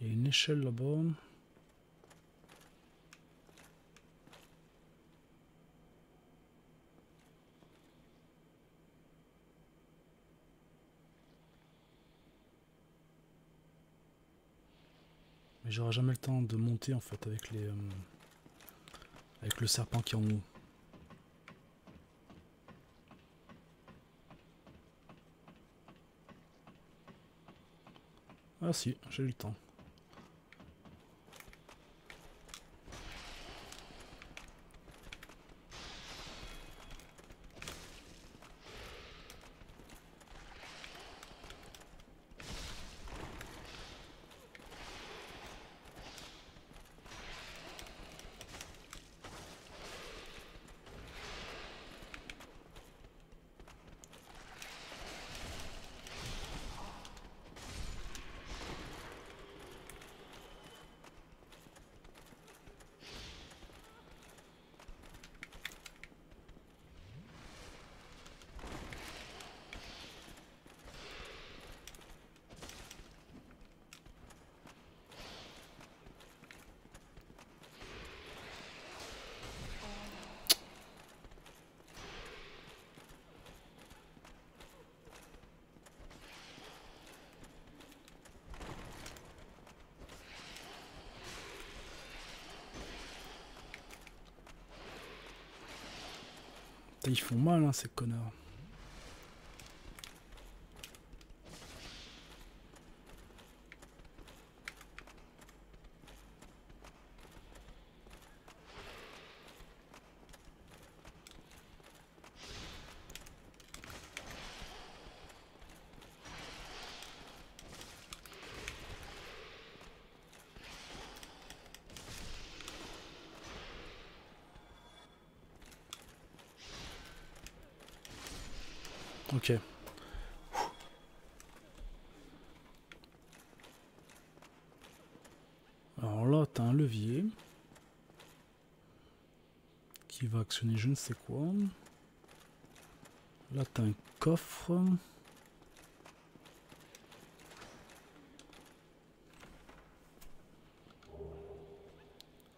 Il y a une échelle là-bas. Mais j'aurai jamais le temps de monter en fait avec les... Euh, avec le serpent qui est en haut. Ah si, j'ai eu le temps. Ils font mal, hein, ces connards. Ok. Alors là, t'as un levier je ne sais quoi. Là, t'as un coffre.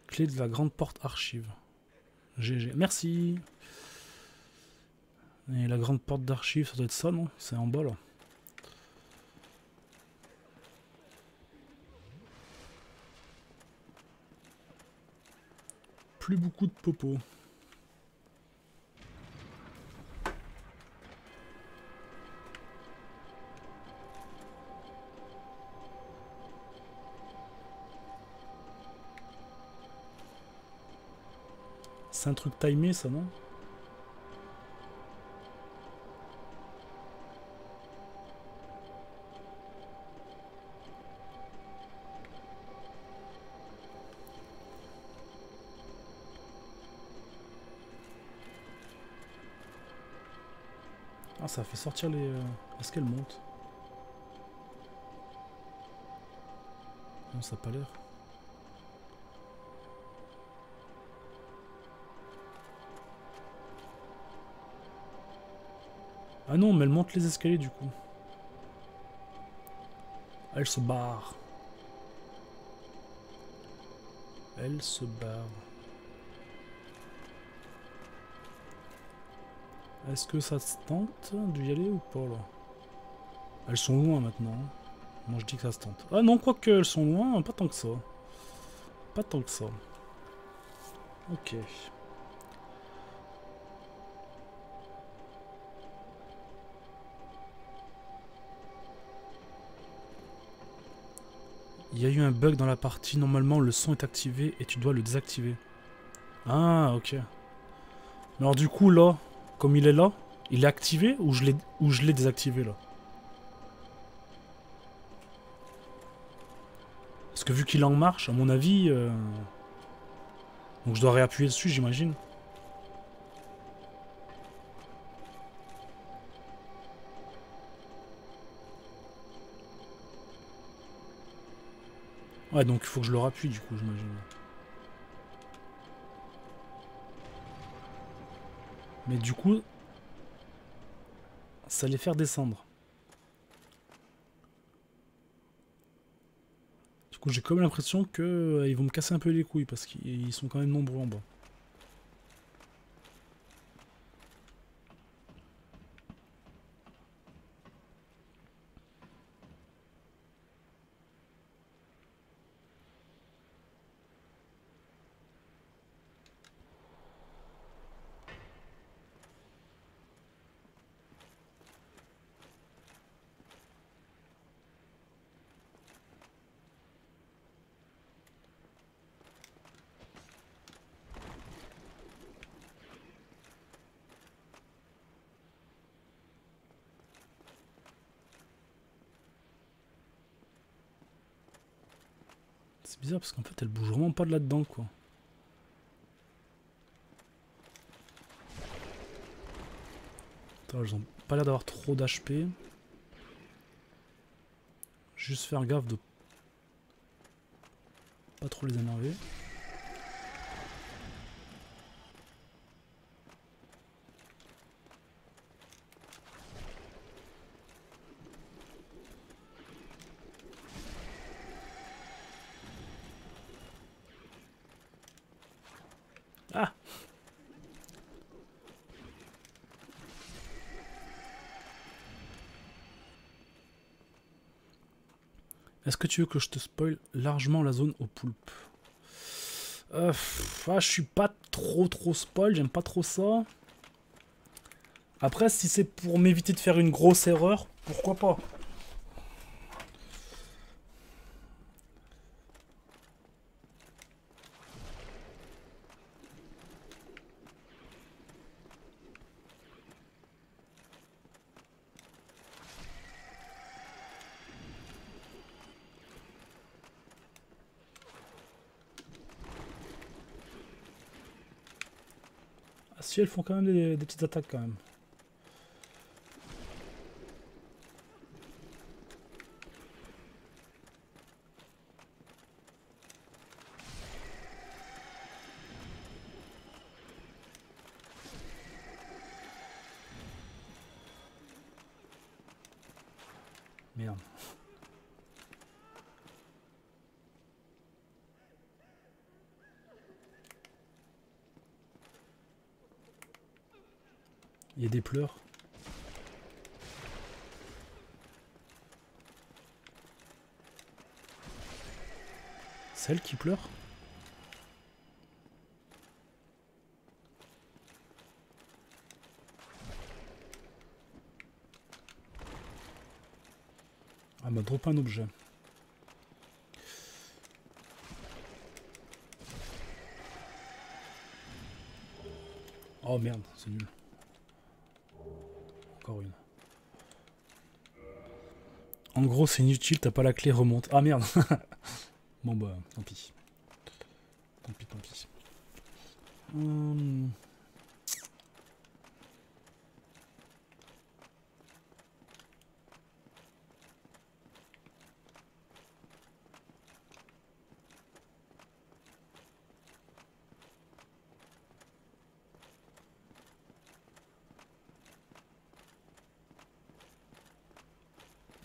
Clé de la grande porte archive. GG. Merci. Et la grande porte d'archives, ça doit être ça, non? C'est en bas, là. Plus beaucoup de popo. C'est un truc timé, ça, non ça fait sortir les... Euh, est-ce qu'elle monte? Non, ça n'a pas l'air. Ah non, mais elle monte les escaliers du coup. Elle se barre. Elle se barre. Est-ce que ça se tente d'y aller ou pas là? Elles sont loin maintenant. Moi je dis que ça se tente. Ah non, quoi qu'elles sont loin, pas tant que ça. Pas tant que ça. Ok. Il y a eu un bug dans la partie. Normalement, le son est activé et tu dois le désactiver. Ah, ok. Alors du coup, là, comme il est là, il est activé ou je l'ai désactivé là? Parce que vu qu'il est en marche, à mon avis... Euh, donc je dois réappuyer dessus, j'imagine. Ouais, donc il faut que je le rappuie du coup, j'imagine. Mais du coup... ça les faire descendre. Du coup, j'ai comme l'impression que euh, ils vont me casser un peu les couilles parce qu'ils sont quand même nombreux en bas. C'est bizarre parce qu'en fait elle bouge vraiment pas de là-dedans quoi. Attends, elles ont pas l'air d'avoir trop d'HP. Juste faire gaffe de pas trop les énerver. Ah Est-ce que tu veux que je te spoil largement la zone au poulpe euh, ah, Je suis pas trop trop spoil, j'aime pas trop ça. Après, si c'est pour m'éviter de faire une grosse erreur, pourquoi pas? Si, elles font quand même des, des petites attaques quand même. Merde. Il y a des pleurs. Celle qui pleure Elle m'a droppé un objet. Oh merde, c'est nul. Une. En gros, c'est inutile, t'as pas la clé, remonte. Ah merde Bon bah, tant pis. Tant pis, tant pis. Hum.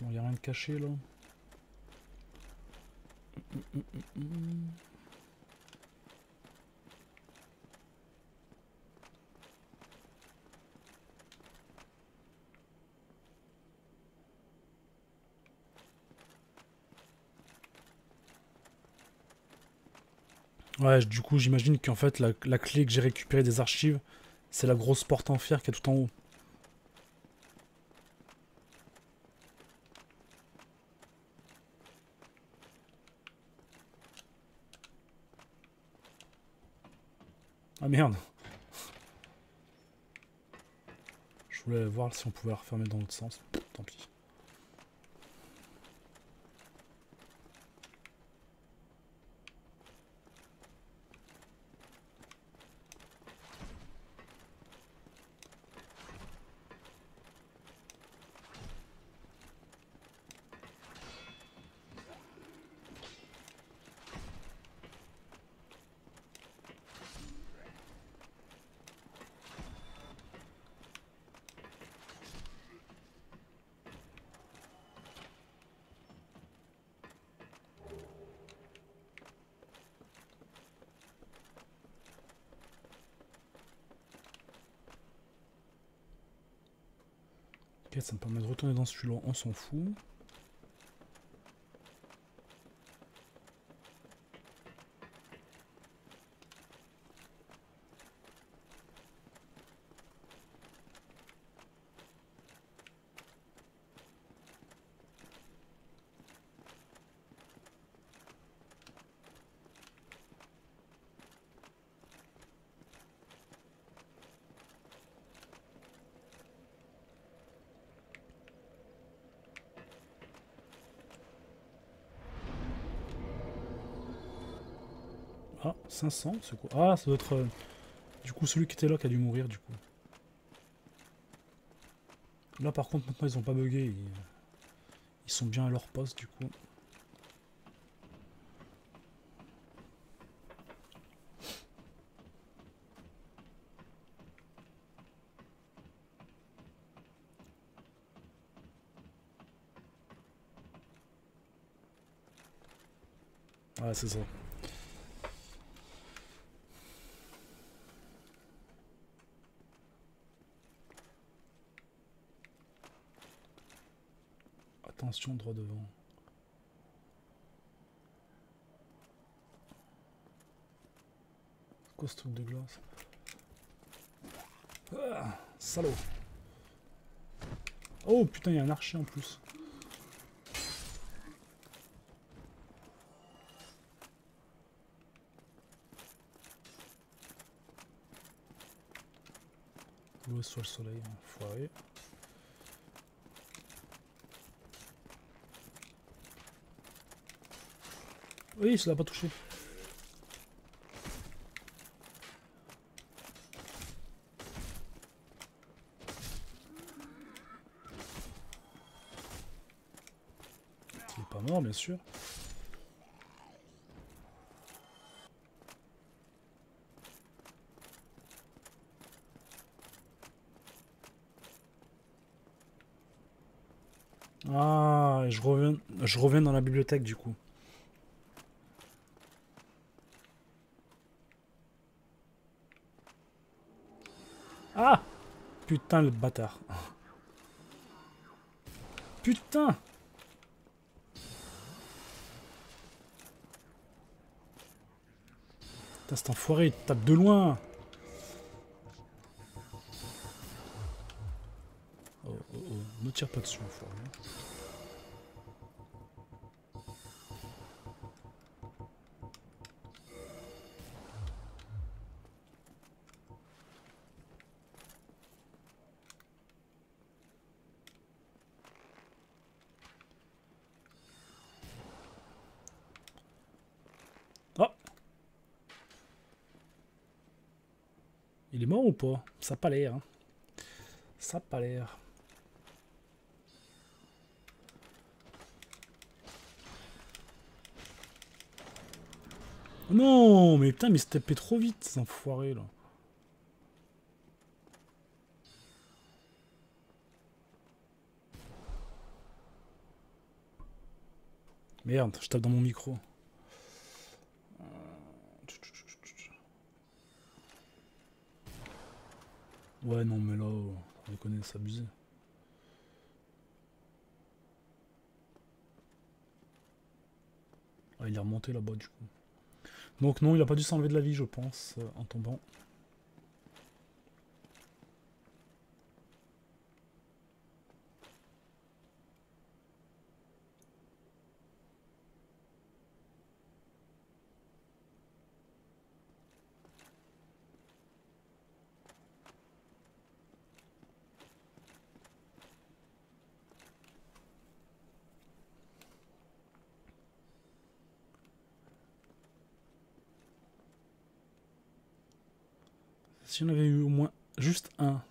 Bon, y a rien de caché là. Ouais, du coup, j'imagine qu'en fait, la, la clé que j'ai récupérée des archives, c'est la grosse porte en fer qui est tout en haut. Merde Je voulais voir si on pouvait refermer dans l'autre sens. Tant pis. Ok, ça me permet de retourner dans celui-là, on s'en fout. Ah, 500, c'est quoi? Ah, ça doit être... euh, du coup, celui qui était là qui a dû mourir, du coup. Là, par contre, maintenant, ils ont pas bugué. Ils, ils sont bien à leur poste, du coup. Ouais, c'est ça. Attention, droit devant. Quoi ce truc de glace? Ah, Salaud Oh putain, il y a un archer en plus. L'eau sur le soleil, enfoiré. Oui, ça l'a pas touché. Il est pas mort, bien sûr. Ah, je reviens, je reviens dans la bibliothèque du coup. Ah Putain, le bâtard. Putain Putain, cet enfoiré, il tape de loin Oh, oh, oh, ne tire pas dessus, enfoiré. Il est mort ou pas? Ça a pas l'air. Hein. Ça a pas l'air. Non, mais putain, mais se tapait trop vite, ces enfoirés là. Merde, je tape dans mon micro. Ouais, non, mais là, on les connaît, c'est abusé. Ah, il est remonté là-bas, du coup. Donc non, il a pas dû s'enlever de la vie, je pense, euh, en tombant. Si on avait eu au moins juste un,